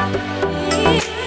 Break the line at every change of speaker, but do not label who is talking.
Música